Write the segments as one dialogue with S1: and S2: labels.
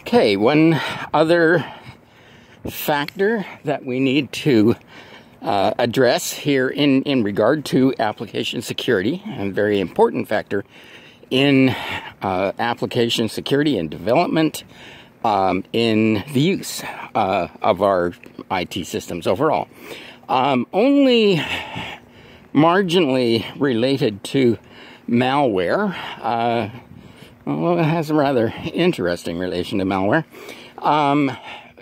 S1: Okay, one other factor that we need to uh, address here in, in regard to application security, a very important factor in uh, application security and development um, in the use uh, of our IT systems overall. Um, only marginally related to malware. Well, it has a rather interesting relation to malware. Um,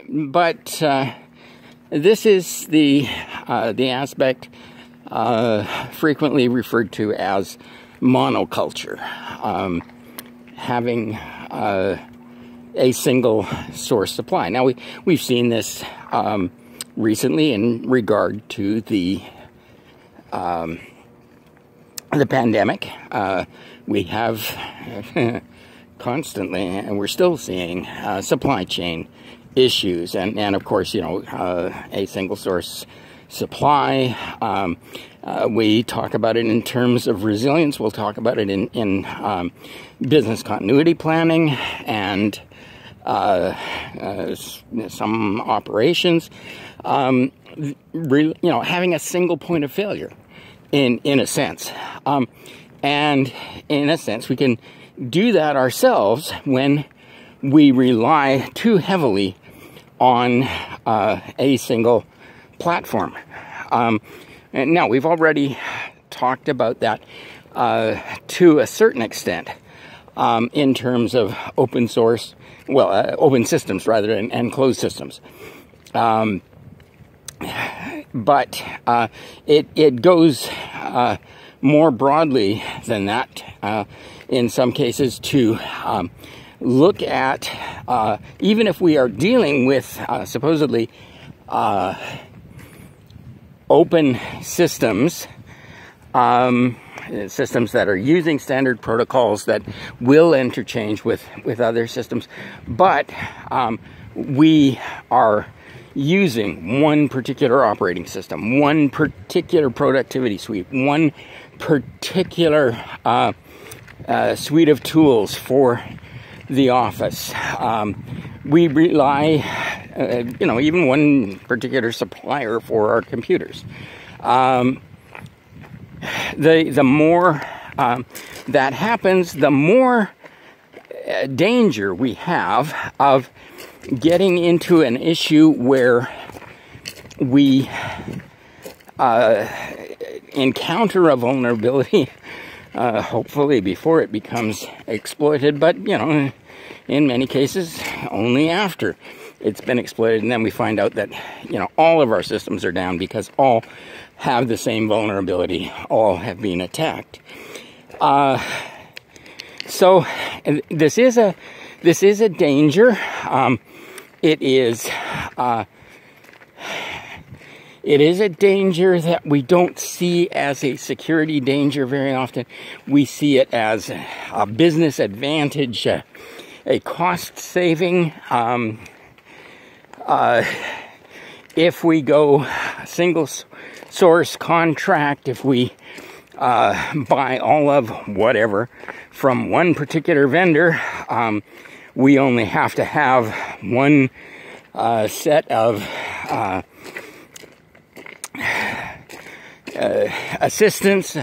S1: but uh, this is the uh, the aspect uh, frequently referred to as monoculture, um, having uh, a single source supply. Now we we've seen this um, recently in regard to the um, the pandemic. Uh, we have constantly, and we're still seeing uh, supply chain issues, and and of course, you know, uh, a single source supply. Um, uh, we talk about it in terms of resilience. We'll talk about it in in um, business continuity planning and uh, uh, some operations. Um, you know, having a single point of failure, in in a sense, um, and in a sense, we can do that ourselves when we rely too heavily on uh, a single platform. Um, and now, we've already talked about that uh, to a certain extent um, in terms of open source, well, uh, open systems rather, and, and closed systems. Um, but uh, it, it goes uh, more broadly than that uh, in some cases to um, look at, uh, even if we are dealing with uh, supposedly uh, open systems, um, systems that are using standard protocols that will interchange with, with other systems, but um, we are using one particular operating system, one particular productivity suite, one particular uh, uh, suite of tools for the office. Um, we rely, uh, you know, even one particular supplier for our computers. Um, the the more um, that happens, the more uh, danger we have of getting into an issue where we uh, encounter a vulnerability uh, hopefully before it becomes exploited, but you know, in many cases, only after it's been exploited, and then we find out that you know all of our systems are down because all have the same vulnerability, all have been attacked. Uh, so this is a this is a danger. Um, it is. Uh, it is a danger that we don't see as a security danger very often. We see it as a business advantage, a, a cost saving. Um, uh, if we go single source contract, if we uh, buy all of whatever from one particular vendor, um, we only have to have one uh, set of uh, assistance,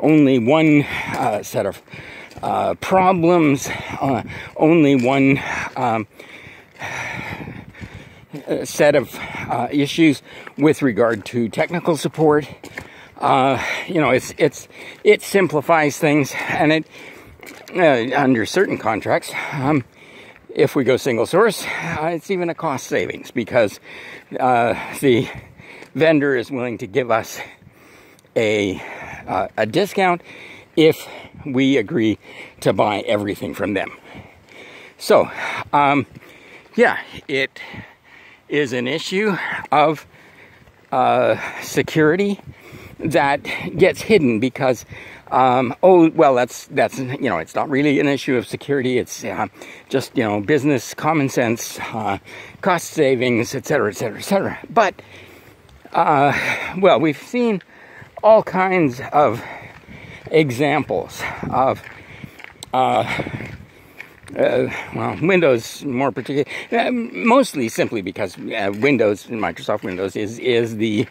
S1: only one uh, set of uh, problems, uh, only one um, set of uh, issues with regard to technical support. you know, it's it's it simplifies things, and it under certain contracts. Um, if we go single source, it's even a cost savings because the vendor is willing to give us a, uh, a discount if we agree to buy everything from them. So, um, yeah, it is an issue of uh, security that gets hidden because um, oh well that's that's you know it's not really an issue of security it's uh, just you know business common sense uh, cost savings etc etc etc but uh, well we've seen all kinds of examples of uh, uh, well, Windows more particularly, uh, mostly simply because uh, Windows, Microsoft Windows, is is the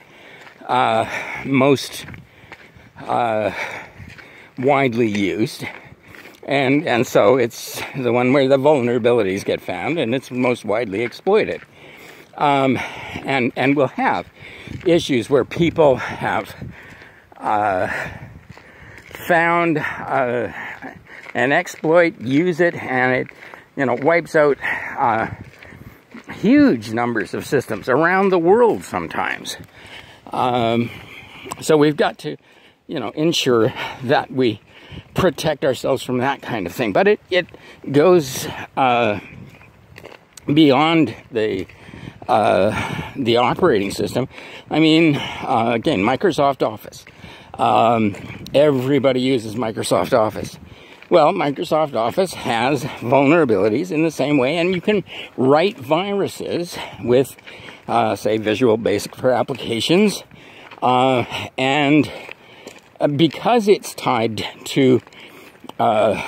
S1: uh, most uh, widely used, and and so it's the one where the vulnerabilities get found, and it's most widely exploited. Um, and and we'll have issues where people have found uh, an exploit, use it, and it you know wipes out uh, huge numbers of systems around the world sometimes. Um, so we've got to you know ensure that we protect ourselves from that kind of thing. But it it goes uh, beyond the uh, the operating system. I mean, uh, again, Microsoft Office. Um, everybody uses Microsoft Office. Well, Microsoft Office has vulnerabilities in the same way, and you can write viruses with, uh, say, Visual Basic for applications, uh, and because it's tied to uh,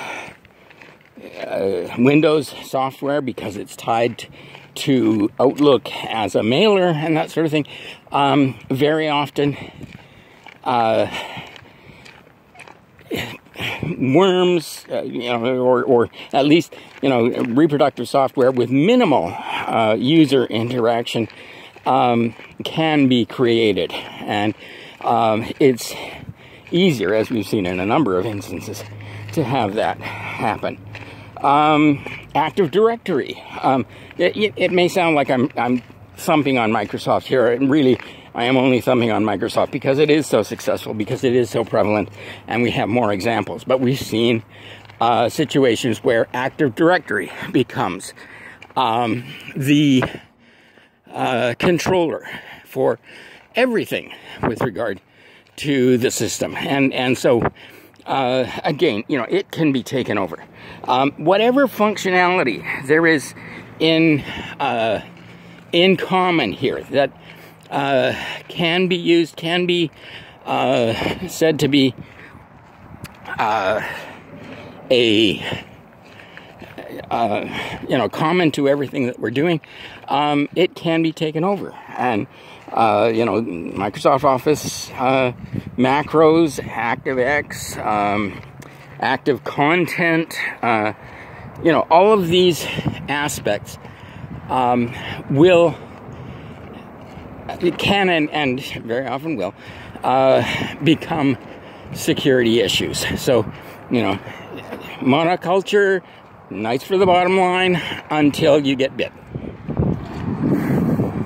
S1: uh, Windows software, because it's tied to Outlook as a mailer and that sort of thing, um, very often uh, worms, uh, you know, or, or at least, you know, reproductive software with minimal uh, user interaction um, can be created. And um, it's easier, as we've seen in a number of instances, to have that happen. Um, Active Directory. Um, it, it, may sound like I'm, I'm thumping on Microsoft here, and really, I am only thumping on Microsoft because it is so successful, because it is so prevalent, and we have more examples. But we've seen uh, situations where Active Directory becomes um, the uh, controller for everything with regard to the system, and and so uh, again, you know, it can be taken over. Um, whatever functionality there is in uh, in common here that uh, can be used, can be uh, said to be uh, a uh, you know common to everything that we're doing. Um, it can be taken over and uh, you know, Microsoft Office uh, macros, ActiveX, um, active content, uh, you know, all of these aspects um, will, can and, and very often will, uh, become security issues. So, you know, monoculture, nice for the bottom line until you get bit.